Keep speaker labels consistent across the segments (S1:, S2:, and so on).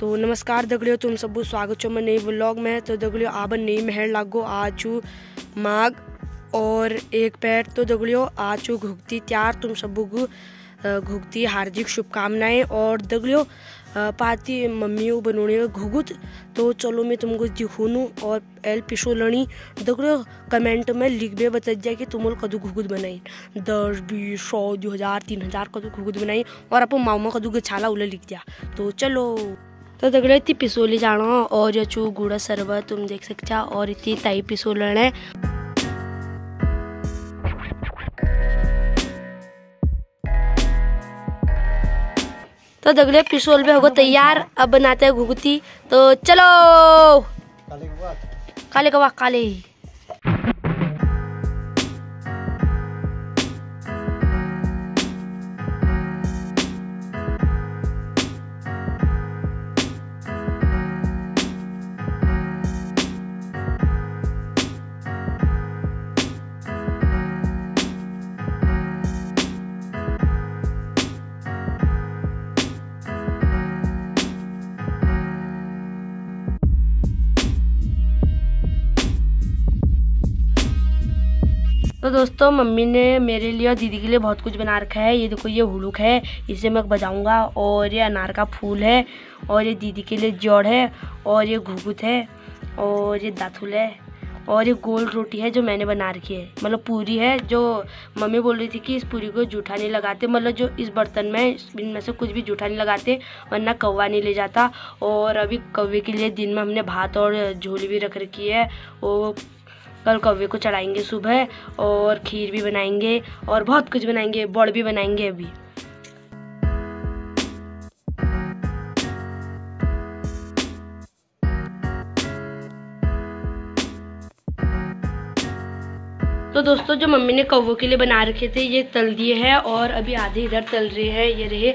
S1: तो नमस्कार दगड़ियों, तुम सबको स्वागत छो। मैं नई व्लॉग में तो दगड़ियों, आप नई महर लागो। आचू माग और एक पैर। तो दगड़ियों आचू घुगती त्यार। तुम सबको घुगती हार्दिक शुभकामनाएँ। और दगड़ियों पाती मम्मी बनोने घुगुत। तो चलो मैं तुमको दिखूनू और एल पिसो लड़ी दगड़ियों, कमेंट में लिख बे, बता दिया कि तुम कदू घुगुत बनाई। दस, बीस, सौ, दो हज़ार, तीन हज़ार कदू घुगुत बनाई। और आप मामा कदू के छाला उले लिख दिया। तो चलो। तो दगड़े इतनी पिसोली जानो और चू गुड़ा सरबत तुम देख सकते और इतनी ताई पिसोल है तो दगड़े पिसोल हो होगा तैयार अब बनाते हैं घुगती तो चलो! काले कवा काले। तो दोस्तों, मम्मी ने मेरे लिए और दीदी के लिए बहुत कुछ बना रखा है। ये देखो, ये हुलुक है। इसे मैं बजाऊँगा और ये अनार का फूल है और ये दीदी के लिए जड़ है और ये घुघुत है और ये दातुल है और ये गोल रोटी है जो मैंने बना रखी है। मतलब पूरी है जो मम्मी बोल रही थी कि इस पूरी को जूठा नहीं लगाते। मतलब जो इस बर्तन में इनमें से कुछ भी जूठा नहीं लगाते, वरना कौवा नहीं ले जाता। और अभी कौवे के लिए दिन में हमने भात और झोली भी रख रखी है। वो कल कौवे को चढ़ाएँगे सुबह और खीर भी बनाएँगे और बहुत कुछ बनाएँगे बड़ भी बनाएँगे अभी। तो दोस्तों, जो मम्मी ने कौवों के लिए बना रखे थे, ये तल दिए हैं और अभी आधे इधर तल रहे हैं, ये रहे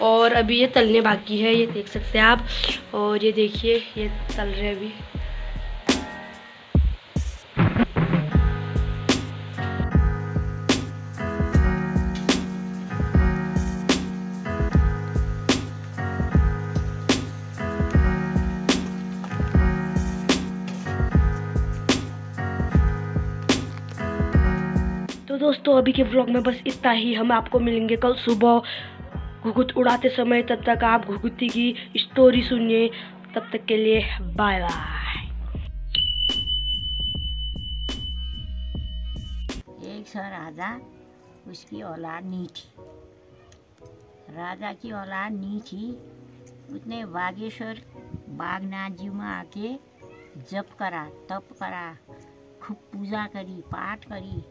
S1: और अभी ये तलने बाकी है, ये देख सकते हैं आप और ये देखिए, ये तल रहे अभी। तो दोस्तों, अभी के व्लॉग में बस इतना ही। हम आपको मिलेंगे कल सुबह। घुघुत उड़ाते समय। तब तक आप घुघुती की स्टोरी सुनिए। तब तक के लिए बाय बाय
S2: एक सौ राजा, उसकी औलाद नहीं थी। राजा की औलाद नहीं थी। उसने बागेश्वर बागनाथ जी में आके जप करा, तप करा, खूब पूजा करी, पाठ करी।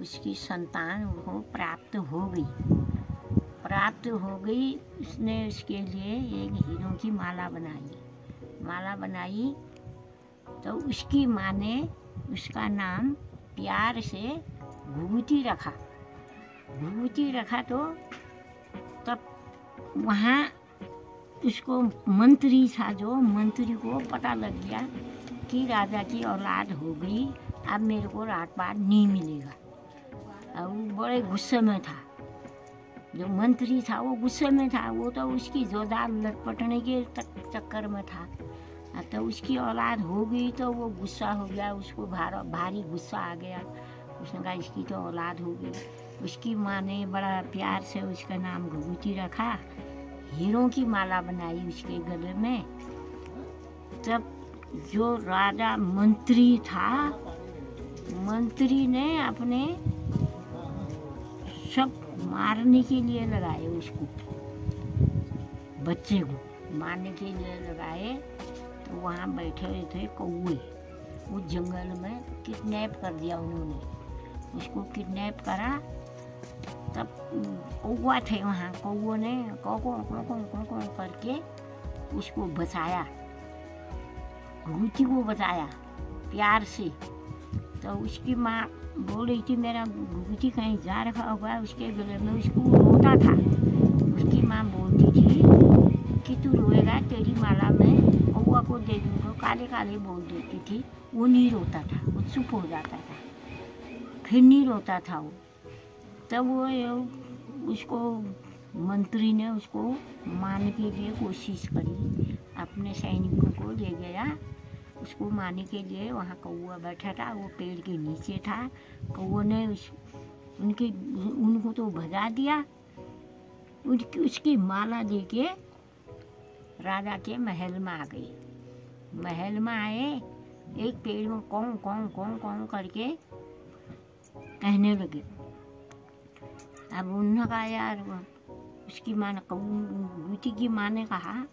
S2: उसकी संतान वो प्राप्त हो गई। प्राप्त हो गई, उसने उसके लिए एक हीरों की माला बनाई। माला बनाई तो उसकी माँ ने उसका नाम प्यार से घुघुती रखा। घुघुती रखा तो तब वहाँ उसको मंत्री था जो, मंत्री को पता लग गया कि राजा की औलाद हो गई। अब मेरे को रात पात नहीं मिलेगा। और वो बड़े गुस्से में था। जो मंत्री था, वो गुस्से में था, वो तो उसकी जोरदार लटपटने के चक्कर में था। तो उसकी औलाद हो गई तो वो गुस्सा हो गया, उसको भार, भारी गुस्सा आ गया। उसने कहा, इसकी तो औलाद हो गई। उसकी माँ ने बड़ा प्यार से उसका नाम घुघुती रखा, हीरों की माला बनाई उसके गले में। तब जो राजा मंत्री था, मंत्री ने अपने सब मारने के लिए लगाए उसको। बच्चे को मारने के लिए लगाए तो वहाँ बैठे हुए थे कौए उस जंगल में किडनैप कर दिया उन्होंने। उसको किडनैप करा, तब कौआ थे वहाँ। कौओं ने कौ कौ कौ करके उसको बचाया घूची को बचाया प्यार से। तो उसकी माँ बोल रही थी, मेरा घुघुती कहीं जा रखा होगा उसके गले में उसको रोता था। उसकी माँ बोलती थी कि तू रोएगा, तेरी माला में कौआ को दे दूँगा। काले काले बोल देती थी, वो नहीं रोता था, वो चुप हो जाता था। फिर नहीं रोता था वो। तब वो उसको, मंत्री ने उसको मारने के लिए कोशिश करी। अपने सैनिकों को ले गया। उसको मारने के लिए वहाँ कौआ बैठा था, वो पेड़ के नीचे था। कौआ ने उस, उनके, उनको तो भगा दिया। उसकी उसकी माला लेके राजा के महल में आ गई। महल में आए, एक पेड़ में कौन कौन कौन कौन करके कहने लगे। अब उन्होंने कहा, यार, उसकी माँ ने बेटी की माँ ने कहा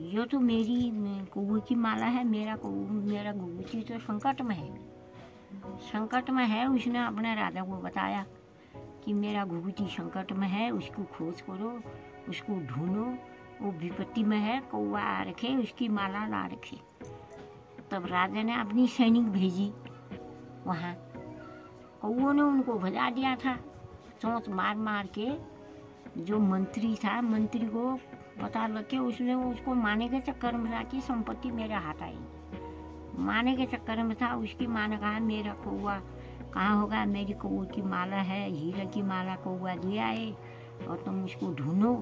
S2: ये तो मेरी कौए की माला है, मेरा कौ मेरा गुगुती तो संकट में है। संकट में है, उसने अपने राजा को बताया कि मेरा घुघुती संकट में है, उसको खोज करो, उसको ढूंढो, वो विपत्ति में है कौआ आ रखे, उसकी माला ला रखे। तब राजा ने अपनी सैनिक भेजी वहाँ। कौओं ने उनको भजा दिया था, चौंच मार मार के, जो मंत्री था, मंत्री को लग के उसने उसको माने के चक्कर में था कि संपत्ति मेरे हाथ आई। माने के चक्कर में था, उसकी माँ ने कहा, मेरा कौआ कहाँ होगा? मेरी कौए की माला है, हीरा की माला कौआ ले आए और तुम उसको ढूंढो।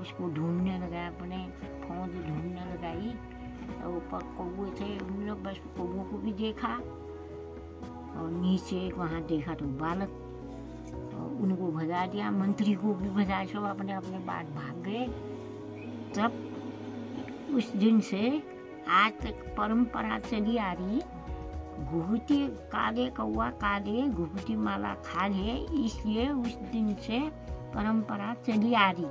S2: उसको ढूँढने लगा, अपने फौज ढूँढने लगाई। तो ऊपर कौए थे उन लोग बस कौओं को भी देखा और नीचे वहाँ देखा तो बालक उनको भगा दिया, मंत्री को भी भजा सब अपने अपने बात भाग गए। तब उस दिन से आज तक परंपरा चली आ रही घुघुटी, काले कौआ काले घुघुटी माला खा ले इसलिए उस दिन से परंपरा चली आ रही।